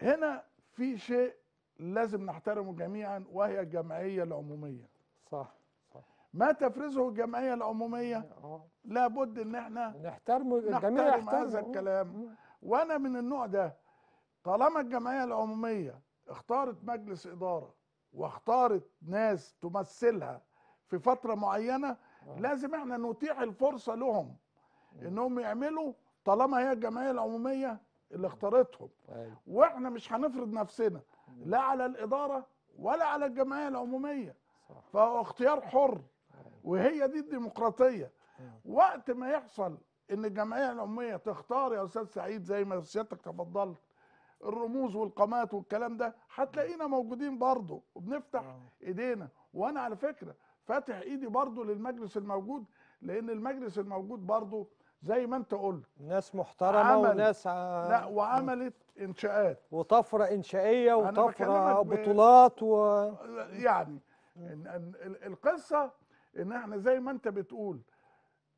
هنا في شيء لازم نحترمه جميعا وهي الجمعية العمومية. صح صح. ما تفرزه الجمعية العمومية؟ آه. لابد إن إحنا نحترم الجميع نحترم هذا الكلام. وأنا من النوع ده طالما الجمعية العمومية اختارت مجلس إدارة واختارت ناس تمثلها في فترة معينة لازم إحنا نتيح الفرصة لهم إنهم يعملوا طالما هي الجمعية العمومية اللي اختارتهم. أيوة. وإحنا مش هنفرض نفسنا لا على الإدارة ولا على الجمعية العمومية. فهو اختيار حر وهي دي الديمقراطية. وقت ما يحصل إن الجمعية العمومية تختار يا أستاذ سعيد زي ما سيادتك تفضلت الرموز والقامات والكلام ده هتلاقينا موجودين برضه وبنفتح آه. إيدينا. وأنا على فكرة فاتح إيدي برضه للمجلس الموجود لأن المجلس الموجود برضه زي ما أنت قلت ناس محترمة عمل. وناس ع- لا وعملت إنشاءات. وطفرة إنشائية وطفرة بطولات و يعني إن ال- القصة إن إحنا زي ما أنت بتقول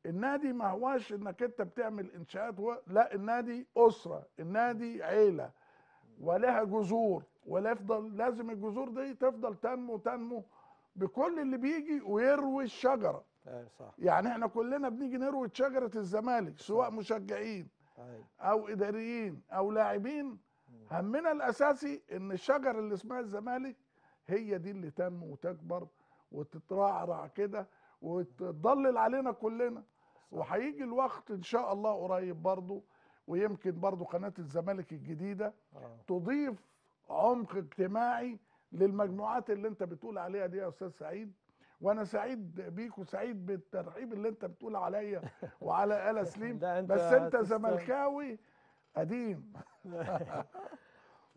النادي ما هواش إنك أنت بتعمل إنشاءات و... لا النادي أسرة النادي عيلة ولها جذور ولا يفضل لازم الجذور دي تفضل تنمو تنمو بكل اللي بيجي ويروي الشجرة. صح. يعني إحنا كلنا بنيجي نروي شجرة الزمالك سواء مشجعين أيوه أو إداريين أو لاعبين. همنا الأساسي إن الشجر اللي اسمها الزمالك هي دي اللي تنمو وتكبر وتترعرع كده وتضلل علينا كلنا. وهيجي الوقت إن شاء الله قريب برضو ويمكن برضو قناة الزمالك الجديدة آه. تضيف عمق اجتماعي للمجموعات اللي انت بتقول عليها دي يا أستاذ سعيد. وأنا سعيد بيك وسعيد بالترحيب اللي انت بتقول عليا وعلى آل سليم. بس انت. زملكاوي قديم.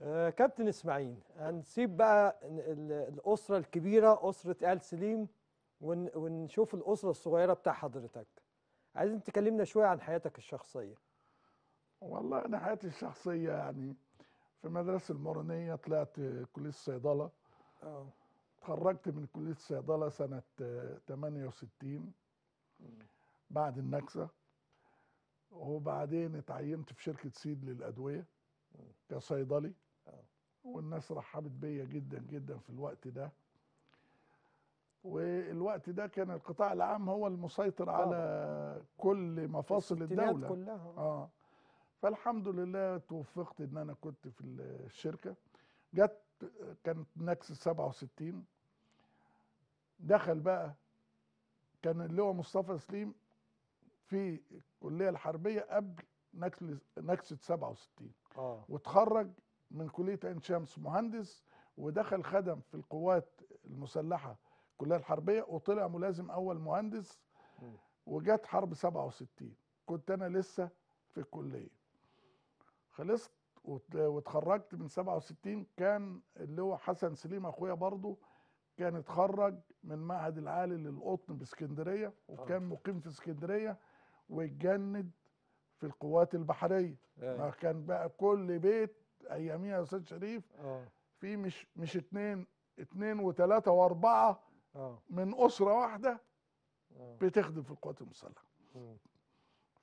آه، كابتن إسماعيل هنسيب بقى ال- ال- الأسرة الكبيرة أسرة آل سليم ون- ونشوف الأسرة الصغيرة بتاع حضرتك. عايزين تكلمنا شوية عن حياتك الشخصية. والله أنا حياتي الشخصية يعني في مدرسة المورينيه طلعت كلية الصيدلة. آه. اتخرجت من كلية الصيدلة سنة آه، 68 بعد النكسة. وبعدين اتعينت في شركة سيد للأدوية كصيدلي. والناس رحبت بيا جدا جدا في الوقت ده. والوقت ده كان القطاع العام هو المسيطر على كل مفاصل الدولة. كلها. آه. فالحمد لله توفقت إن أنا كنت في الشركة. جت كانت نكسة 67 دخل بقى كان اللي هو مصطفى سليم في الكلية الحربية قبل نكسه 67 آه. وتخرج من كلية عين شمس مهندس ودخل خدم في القوات المسلحة الكليه الحربية وطلع ملازم أول مهندس. وجت حرب 67 كنت أنا لسه في الكلية. خلصت واتخرجت من 67 كان اللي هو حسن سليم أخويا برضه كان اتخرج من معهد العالي للقطن بإسكندرية وكان مقيم في إسكندرية واتجند في القوات البحرية. ما أيوه كان بقى كل بيت أياميها يا أستاذ شريف؟ آه. في مش مش اتنين اتنين وتلاتة وأربعة آه. من أسرة واحدة آه. بتخدم في القوات المسلحة.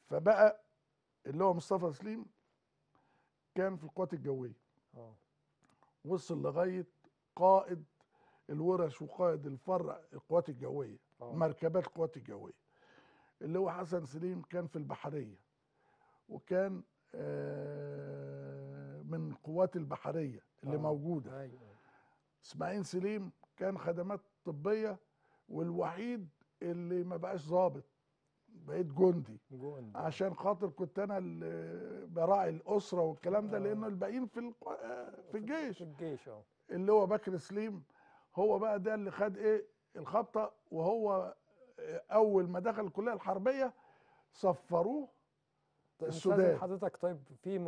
فبقى اللي هو مصطفى سليم كان في القوات الجوية. آه. وصل لغاية قائد الورش وقائد الفرع القوات الجوية آه. مركبات القوات الجوية. اللي هو حسن سليم كان في البحرية. وكان آه، من القوات البحرية اللي آه. موجودة. أيوه. إسماعيل سليم كان خدمات طبية والوحيد اللي ما بقاش ضابط بقيت جندي. جون عشان خاطر كنت أنا اللي براعي الأسرة والكلام ده آه. لأنه الباقيين في الق- في في الجيش. الجيش آه. اللي هو بكر سليم هو بقى ده اللي خد إيه؟ الخبطة وهو أول ما دخل الكلية الحربية صفروه طيب السودان. حضرتك طيب في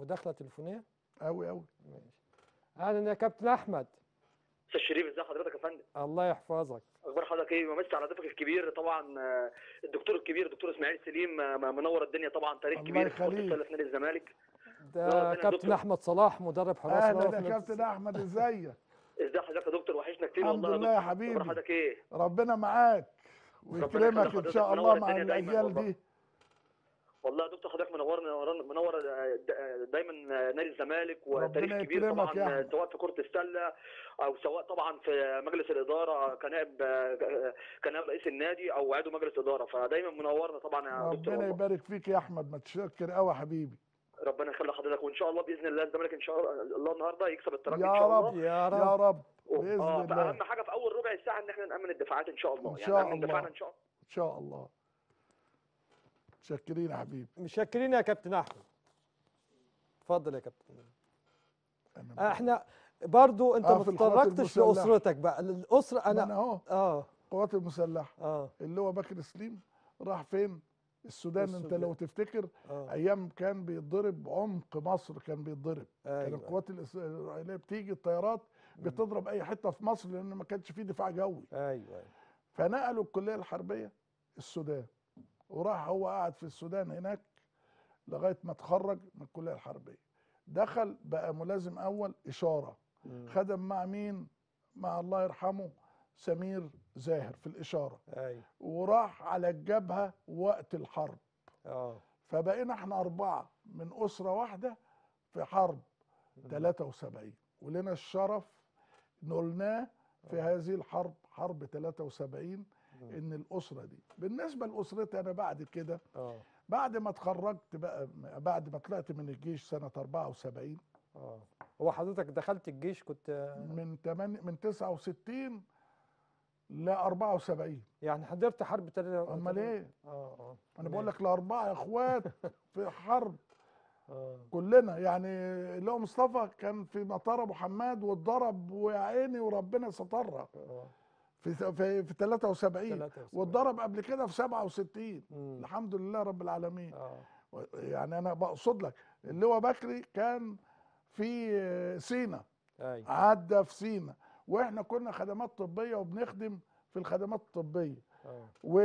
مداخلة تليفونية؟ قوي قوي ماشي. أهلا يا كابتن أحمد. أستاذ شريف ازي حضرتك يا فندم؟ الله يحفظك. أخبار حضرتك إيه؟ بمسي على ضيفك الكبير طبعا آه، الدكتور الكبير دكتور إسماعيل سليم آه، منور الدنيا طبعا تاريخ كبير في نادي الزمالك. ده كابتن. أحمد صلاح مدرب حراس أهلا يا كابتن أحمد إزيك؟ ازي حضرتك يا دكتور؟ وحشنا كتير الحمد والله لله يا. حبيبي. أخبار حضرتك إيه؟ ربنا معاك. ويكرمك إن شاء الله مع الاجيال. دي. والله يا دكتور حضرتك منورنا منور آه، آه، دايما آه، نادي الزمالك وتاريخ كبير طبعا آه، أحمد. سواء في كرة السلة أو سواء طبعا في مجلس الإدارة كنائب آه، كنائب رئيس النادي أو عضو مجلس اداره فدايما منورنا طبعا يا دكتور ربنا. يبارك فيك يا أحمد ما تشكر قوي حبيبي ربنا يخلي حضرتك وإن شاء الله بإذن الله الزمالك إن شاء الله النهارده يكسب الترجي إن شاء رب. الله يا رب يا رب بإذن الله فأهم حاجة في أول ربع ساعة إن إحنا نأمن الدفاعات إن شاء الله إن يعني شاء نامن الله. دفاعنا إن شاء الله إن شاء الله متشكرين يا حبيبي. مشكرين يا كابتن أحمد. اتفضل يا كابتن آه، إحنا برضو أنت آه، ما في تطرقتش. لاسرتك بقى. الأسرة أنا أهو. آه. القوات المسلحة. آه. اللي هو بكر سليم راح فين؟ السودان. أنت السودان. لو تفتكر آه. أيام كان بيتضرب عمق مصر كان بيتضرب. كان أيوه. القوات الإسرائيلية بتيجي الطيارات بتضرب أي حتة في مصر لأن ما كانش فيه دفاع جوي. أيوه أيوة. فنقلوا الكلية الحربية السودان. وراح هو قاعد في السودان هناك لغاية ما اتخرج من الكلية الحربية. دخل بقى ملازم أول إشارة. مم. خدم مع مين؟ مع الله يرحمه سمير زاهر في الإشارة. أيوه وراح على الجبهة وقت الحرب. آه. فبقينا إحنا أربعة من أسرة واحدة في حرب 73 ولنا الشرف نقولناه في هذه الحرب حرب 73 إن الأسرة دي بالنسبة لأسرتي أنا بعد كده آه. بعد ما اتخرجت بقى بعد ما طلعت من الجيش سنة 74 آه. هو حضرتك دخلت الجيش كنت من 8 من 69 ل 74 يعني حضرت حرب تل... أمال إيه؟ آه آه. أنا بقول لك الاربعه إخوات في حرب. آه. كلنا يعني اللي هو مصطفى كان في مطار أبو حماد واتضرب ويا عيني وربنا سترها آه. في في في 73 73. واتضرب قبل كده في 67 مم. الحمد لله رب العالمين. آه. يعني أنا بقصد لك اللي هو بكري كان في سينا. أيوه عدى في سينا. وإحنا كنا خدمات طبية وبنخدم في الخدمات الطبية. آه. و...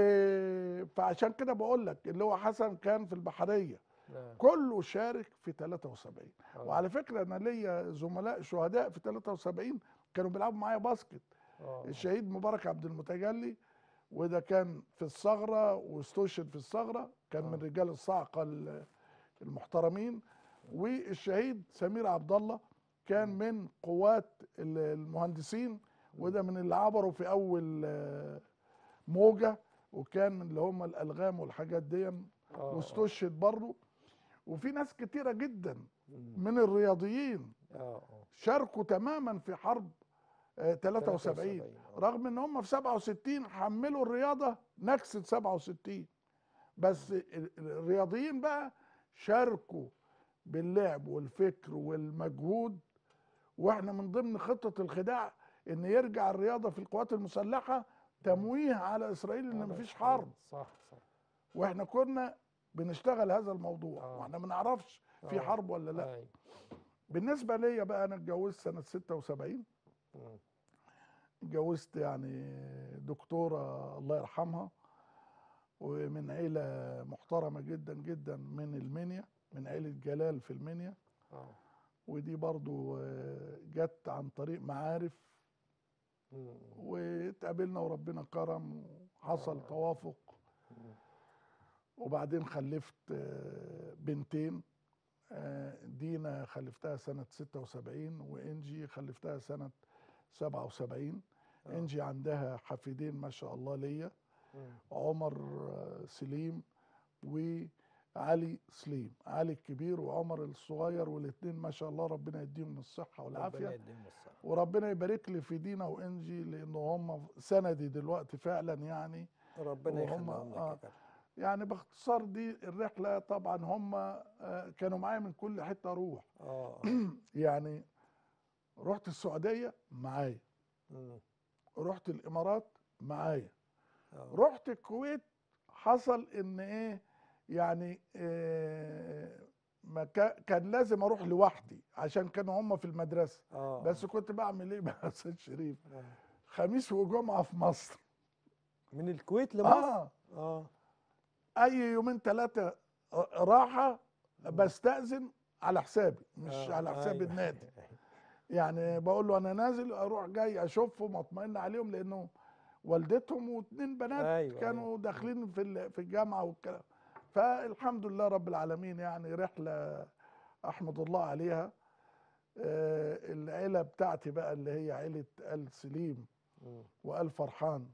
فعشان كده بقول لك اللي هو حسن كان في البحرية. نعم. كله شارك في 73 آه. وعلى فكرة أنا ليا زملاء شهداء في 73 كانوا بيلعبوا معايا باسكت. الشهيد مبارك عبد المتجلي وده كان في الثغرة واستشهد في الثغرة كان من رجال الصاعقه ال- المحترمين. والشهيد سمير عبد الله كان من قوات ال- المهندسين وده من اللي عبروا في أول آه، موجة وكان من اللي هم الألغام والحاجات دي آه. واستشهد برضه وفي ناس كتيرة جدا. من الرياضيين شاركوا تماما في حرب آه، 73 73 آه. رغم إن هم في 67 حملوا الرياضة نكسة 67 بس ال- ال- الرياضيين بقى شاركوا باللعب والفكر والمجهود وإحنا من ضمن خطة الخداع إن يرجع الرياضة في القوات المسلحة تمويه على إسرائيل إن آه، مفيش حرب صح صح وإحنا كنا بنشتغل هذا الموضوع آه. وإحنا ما نعرفش في آه. حرب ولا لا أيوة. بالنسبة ليا بقى أنا اتجوزت سنة 76 مم. اتجوزت يعني دكتورة الله يرحمها ومن عيلة محترمة جدا جدا من المنيا من عيلة جلال في المنيا آه ودي برضو آه، جت عن طريق معارف. واتقابلنا وربنا كرم وحصل آه. توافق. وبعدين خلفت آه، بنتين آه، دينا خلفتها سنة 76 وإنجي خلفتها سنة 77 آه. إنجي عندها حفيدين ما شاء الله ليا. عمر آه، سليم وعلي سليم. علي الكبير وعمر الصغير والاثنين ما شاء الله ربنا يديهم الصحة ربنا والعافية يديهم الصحة. وربنا يبارك لي في دينا وإنجي لأن هم سندي دلوقتي فعلا يعني. ربنا يخليهم آه. يعني باختصار دي الرحلة طبعا هم آه، كانوا معايا من كل حتة أروح آه. يعني رحت السعودية معايا. رحت الإمارات معايا. آه. رحت الكويت حصل إن إيه يعني إيه ما كا- كان لازم أروح لوحدي عشان كانوا هم في المدرسة. آه. بس كنت بعمل إيه بقى أستاذ شريف؟ آه. خميس وجمعة في مصر. من الكويت لمصر؟ آه. آه أي يومين ثلاثة راحة بستأذن على حسابي مش آه، على حساب أيوة. النادي. يعني بقول له أنا نازل أروح جاي اشوفهم واطمئن عليهم لأنه والدتهم واثنين بنات أيوة، كانوا أيوة. داخلين في في الجامعة والكلام. فالحمد لله رب العالمين يعني رحلة أحمد الله عليها. آه، العيلة بتاعتي بقى اللي هي عيلة آل سليم. وآل فرحان.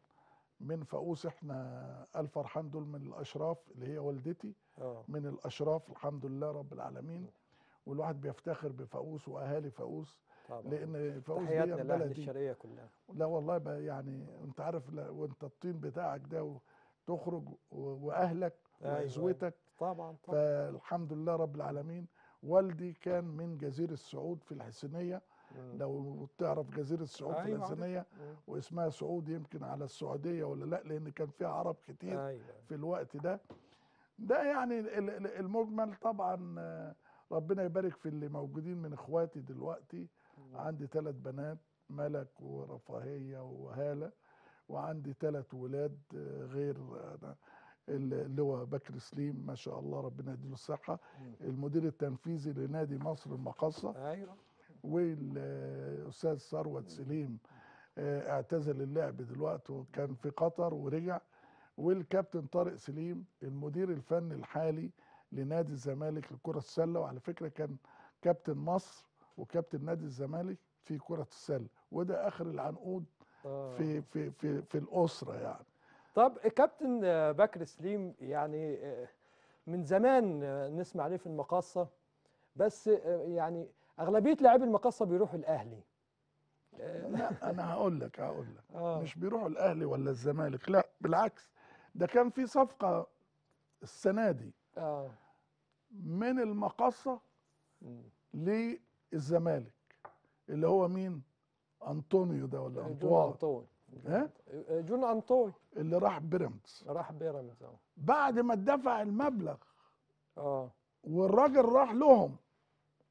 من فاقوس إحنا آل فرحان دول من الأشراف اللي هي والدتي. آه. من الأشراف الحمد لله رب العالمين. والواحد بيفتخر بفاقوس وأهالي فاقوس طبعا. لأن فاقوس دي بلدي. الشرقية كلها. لا والله بقى يعني أنت عارف وأنت الطين بتاعك ده وتخرج و- وأهلك أيوة، وعزوتك. طبعا طبعا. فالحمد لله رب العالمين. والدي كان من جزيرة السعود في الحسينية. مم. لو تعرف جزيرة السعود في أيوة، عارف. الحسينية مم. واسمها سعود يمكن على السعودية ولا لأ لأن كان فيها عرب كتير أيوه. في الوقت ده. ده يعني ال- ال- المجمل طبعا ربنا يبارك في اللي موجودين من إخواتي دلوقتي. عندي ثلاث بنات ملك ورفاهية وهالة وعندي ثلاث ولاد آه، غير أنا اللي هو بكر سليم ما شاء الله ربنا يديله الصحة المدير التنفيذي لنادي مصر المقاصة. أيوه. والاستاذ ثروت سليم آه، اعتزل اللعب دلوقتي وكان في قطر ورجع. والكابتن طارق سليم المدير الفني الحالي لنادي الزمالك لكرة السلة وعلى فكرة كان كابتن مصر وكابتن نادي الزمالك في كرة السلة وده آخر العنقود آه. في في في في الأسرة يعني. طب كابتن آه، بكر سليم يعني آه، من زمان آه، نسمع عليه في المقاصة بس آه، يعني أغلبية لاعبي المقاصة بيروحوا الأهلي. آه، لا أنا هقول لك هقول لك. آه. مش بيروحوا الأهلي ولا الزمالك لا بالعكس. ده كان في صفقة السنة دي. آه. من المقصة مم. للزمالك اللي هو مين؟ أنطونيو ده ولا انطوان ها؟ آه، جون أنطوي. اللي راح بيراميدز. راح بيراميدز آه. بعد ما اتدفع المبلغ آه. والراجل راح لهم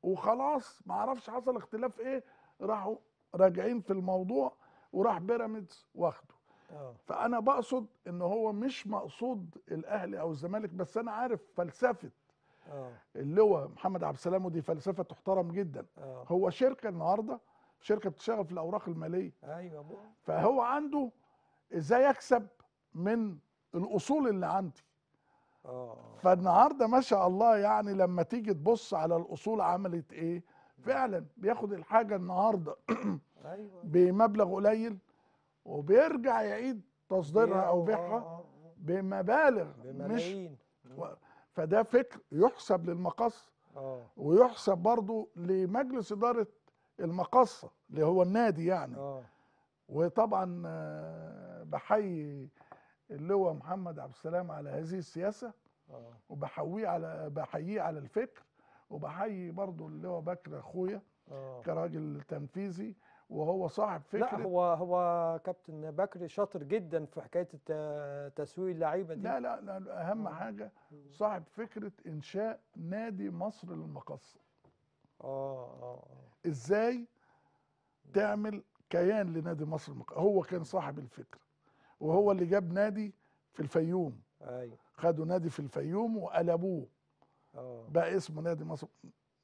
وخلاص ما أعرفش حصل اختلاف إيه راحوا راجعين في الموضوع وراح بيراميدز واخده. آه. فأنا بقصد إن هو مش مقصود الأهلي أو الزمالك بس أنا عارف فلسفة اللواء محمد عبد السلام ودي فلسفة تحترم جدا. آه. هو شركة النهارده شركة بتشتغل في الأوراق المالية. أيوه أبو. فهو عنده إزاي يكسب من الأصول اللي عندي. آه فالنهاردة ما شاء الله يعني لما تيجي تبص على الأصول عملت إيه فعلا بياخد الحاجة النهارده أيوه. بمبلغ قليل وبيرجع يعيد تصديرها أو آه، بيعها آه، آه. بمبالغ مش فده فكر يحسب للمقص آه. ويحسب برضو لمجلس إدارة المقصه اللي هو النادي يعني. آه. وطبعا آه، بحيي اللواء محمد عبد السلام على هذه السياسة. آه. وبحويه على بحييه على الفكر. وبحيي برضو اللواء بكر أخويا آه. كراجل تنفيذي. وهو صاحب لا فكرة هو هو كابتن بكري شاطر جدا في حكاية تسويق اللعيبة دي. لا لا لا أهم آه. حاجة صاحب فكرة إنشاء نادي مصر للمقصه آه آه آه. إزاي تعمل كيان لنادي مصر المقصه هو كان صاحب الفكرة وهو اللي جاب نادي في الفيوم. أيوه خدوا نادي في الفيوم وقلبوه. آه. بقى اسمه نادي مصر.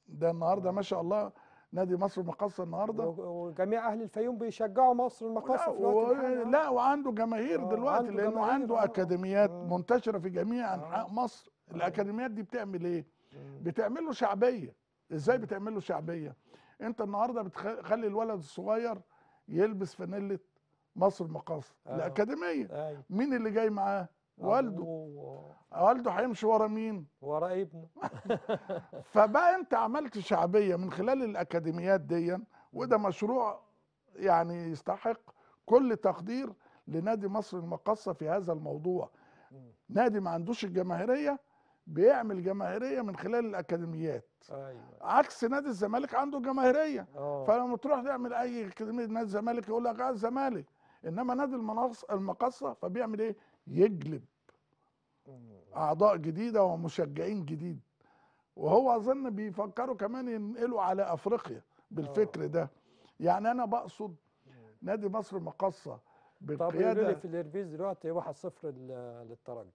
ده النهارده ما شاء الله نادي مصر المقصه النهارده و- وجميع أهل الفيوم بيشجعوا مصر المقاصه في و... الوقت الحالي آه. لا وعنده جماهير آه، دلوقتي عنده لأنه جماهير، عنده آه. أكاديميات. منتشرة في جميع أنحاء. مصر. الأكاديميات دي بتعمل إيه. بتعمل له شعبية إزاي. بتعمل له شعبية أنت النهارده بتخلي الولد الصغير يلبس فانيلة مصر مقاصه آه. الأكاديمية أيوه مين اللي جاي معاه والده. والده هيمشي ورا مين؟ ورا ابنه. فبقى انت عملت شعبية من خلال الأكاديميات دي وده مشروع يعني يستحق كل تقدير لنادي مصر المقاصة في هذا الموضوع. نادي ما عندوش الجماهيرية بيعمل جماهيرية من خلال الأكاديميات. أيوه. عكس نادي الزمالك عنده جماهيرية. آه. فلما تروح تعمل أي أكاديمية نادي الزمالك يقول لك آه الزمالك. إنما نادي المقاصة فبيعمل إيه؟ يجلب. أعضاء جديدة ومشجعين جديد. وهو أظن بيفكروا كمان ينقلوا على أفريقيا بالفكر ده. يعني أنا بقصد نادي مصر المقاصه طب يقولوا لي بالقيادة. في الاربيز دلوقتي 1-0 لل- للترجي.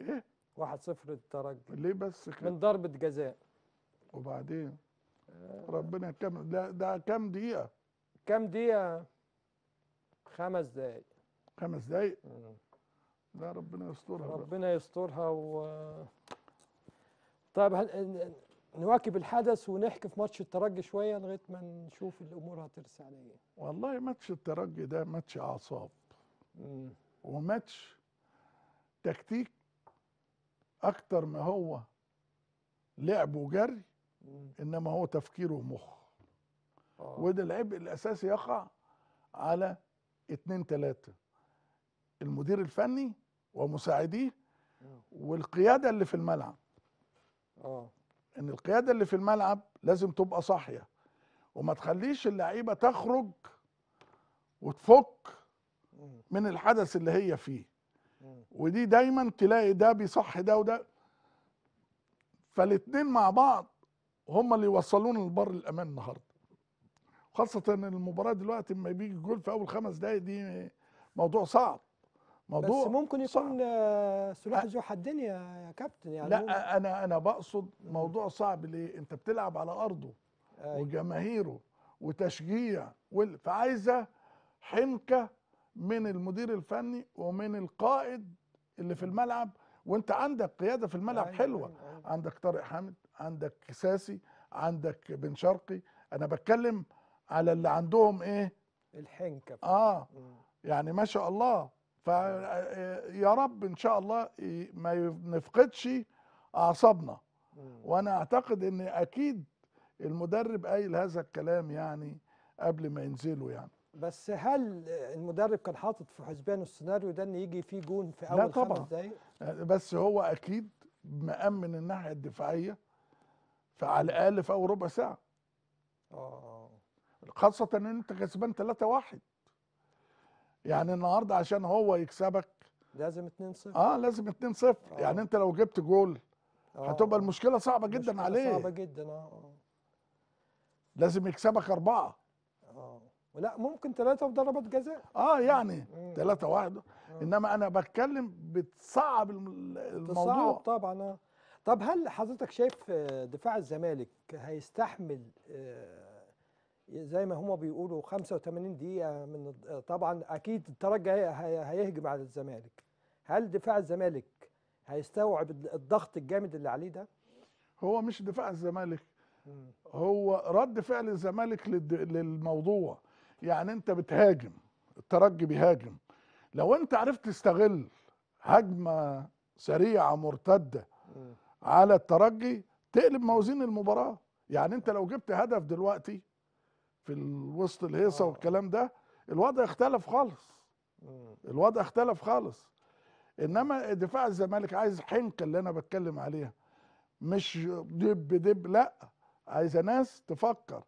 إيه؟ 1-0 للترجي. ليه بس كده؟ من ضربة جزاء. وبعدين؟ ربنا يكمل ده ده كام دقيقة؟ كام دقيقة؟ خمس دقايق. خمس دقايق. لا ربنا يسترها. ربنا يسترها و طيب هل... نواكب الحدث ونحكي في ماتش الترجي شوية لغاية ما نشوف الأمور هترسى على إيه والله ماتش الترجي ده ماتش أعصاب. وماتش تكتيك أكتر ما هو لعب وجري. إنما هو تفكير ومخ آه. وده العبء الأساسي يقع على اتنين تلاتة المدير الفني ومساعديه مم. والقيادة اللي في الملعب آه إن القيادة اللي في الملعب لازم تبقى صاحية وما تخليش اللعيبة تخرج وتفك. من الحدث اللي هي فيه. ودي دايما تلاقي ده بيصحي ده وده فالاتنين مع بعض هم اللي يوصلونا لبر الأمان النهارده خاصة إن المباراة دلوقتي لما بيجي جول في أول خمس دقايق دي موضوع صعب موضوع بس ممكن. يكون آه، سلاح ذو حدين يا كابتن يعني لا أنا أنا بقصد موضوع صعب ليه أنت بتلعب على أرضه أيوة. وجماهيره وتشجيع فعايزة حنكة من المدير الفني ومن القائد اللي في الملعب وأنت عندك قيادة في الملعب أيوة، حلوة أيوة، أيوة. عندك طارق حامد عندك ساسي عندك بن شرقي أنا بتكلم على اللي عندهم إيه الحنكة آه مم. يعني ما شاء الله فيا رب إن شاء الله ما نفقدش أعصابنا. وأنا أعتقد إن أكيد المدرب قايل هذا الكلام يعني قبل ما ينزلوا يعني بس هل المدرب كان حاطط في حسبانه السيناريو ده إن يجي فيه جون في لا أول طبعاً. خمس دقايق؟ بس هو أكيد مأمن الناحية الدفاعية فعلى الأقل في أول ربع ساعة آه خاصة إن أنت كسبان 3-1 يعني النهارده عشان هو يكسبك. لازم 2-0 آه لازم 2-0 يعني انت لو جبت جول آه، هتبقى آه. المشكلة صعبة جدا مشكلة عليه صعبة جدا آه. لازم يكسبك أربعة. آه. لا ممكن ثلاثة بضربات جزاء. آه يعني مم. 3 1 إنما أنا بتكلم بتصعب الم- تصعب الموضوع طبعا آه. طب هل حضرتك شايف آه، دفاع الزمالك هيستحمل آه، زي ما هما بيقولوا 85 دقيقة من طبعا أكيد الترجي هي- هي- هيهجم على الزمالك هل دفاع الزمالك هيستوعب الض- الضغط الجامد اللي عليه ده؟ هو مش دفاع الزمالك. هو رد فعل الزمالك للموضوع يعني أنت بتهاجم الترجي بيهاجم لو أنت عرفت تستغل هجمة سريعة مرتدة مم. على الترجي تقلب موازين المباراة يعني أنت لو جبت هدف دلوقتي في وسط الهيصة آه. والكلام ده الوضع اختلف خالص. الوضع اختلف خالص. إنما دفاع الزمالك عايز حنكة اللي أنا بتكلم عليها. مش دب دب لأ عايزه ناس تفكر.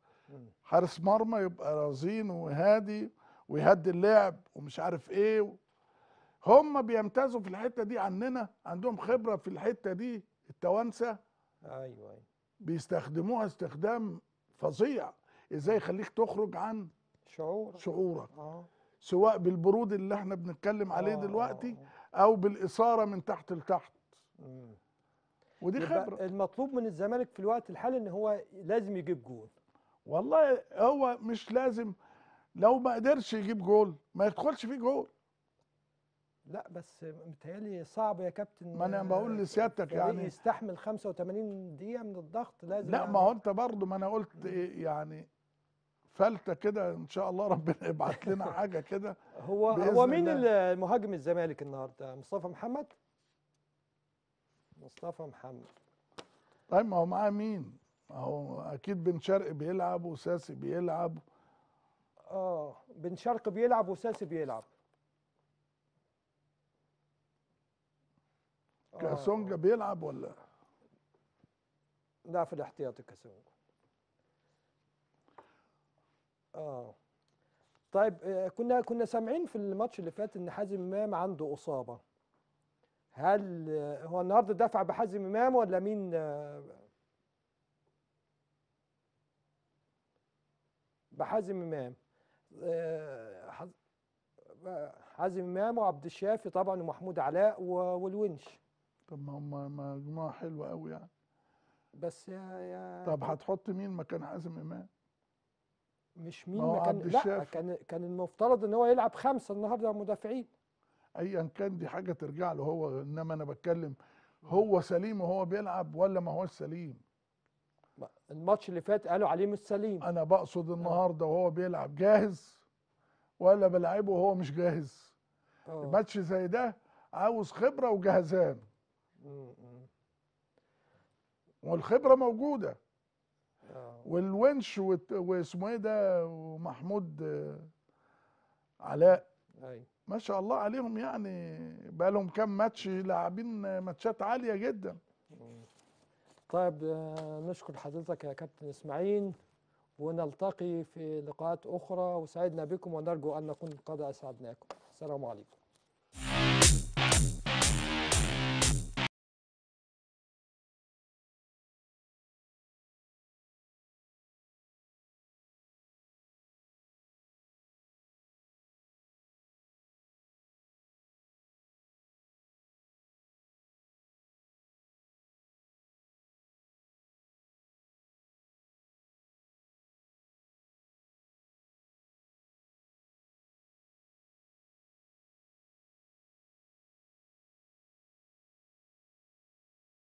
حارس مرمى يبقى رزين وهادي ويهدي اللعب ومش عارف إيه هم بيمتازوا في الحتة دي عننا عندهم خبرة في الحتة دي التوانسة. أيوه أيوه. بيستخدموها استخدام فظيع. إزاي يخليك تخرج عن شعور. شعورك؟ آه. سواء بالبرود اللي إحنا بنتكلم عليه آه، دلوقتي آه، أو بالإثارة من تحت لتحت. آه. مم. ودي خبرة. المطلوب من الزمالك في الوقت الحالي ان هو لازم يجيب جول. والله هو مش لازم لو ما قدرش يجيب جول ما يدخلش فيه جول. لا بس متهيألي صعب يا كابتن. ما أنا بقول آه، لسيادتك يعني- يستحمل 85 دقيقة من الضغط لازم لا ما هو انت برضه ما أنا قلت يعني فلتة كده إن شاء الله ربنا يبعت لنا حاجة كده هو هو مين. المهاجم الزمالك النهارده؟ مصطفى محمد؟ مصطفى محمد. طيب ما هو معاه مين؟ هو أكيد بن شرقي بيلعب وساسي بيلعب. آه بن شرقي بيلعب وساسي بيلعب. آه، كاسونجا بيلعب ولا؟ لا في الاحتياطي كاسونجا. آه. طيب آه، كنا كنا سامعين في الماتش اللي فات إن حازم إمام عنده إصابة. هل آه، هو النهارده دفع بحازم إمام ولا مين؟ آه، بحازم إمام. حازم إمام وعبد الشافي طبعا ومحمود علاء والونش. طب ما هم مجموعة حلوة قوي يعني. بس يا يا طب هتحط مين مكان حازم إمام؟ مش مين ما كان لا. كان كان المفترض إن هو يلعب خمسة النهارده مدافعين ايا كان دي حاجة ترجع له هو إنما أنا بتكلم هو سليم وهو بيلعب ولا ما هوش سليم؟ ما- الماتش اللي فات قالوا عليه مش سليم أنا بقصد النهارده وهو بيلعب جاهز ولا بلعبه وهو مش جاهز؟ آه. ماتش زي ده عاوز خبرة وجهزان. والخبرة موجودة آه. والونش وت- واسمه إيه ده ومحمود آه، علاء. أيوة. ما شاء الله عليهم يعني بقى لهم كام ماتش لاعبين ماتشات عالية جدا. طيب آه، نشكر حضرتك يا كابتن إسماعيل ونلتقي في لقاءات أخرى وسعدنا بكم ونرجو أن نكون قد أسعدناكم. السلام عليكم.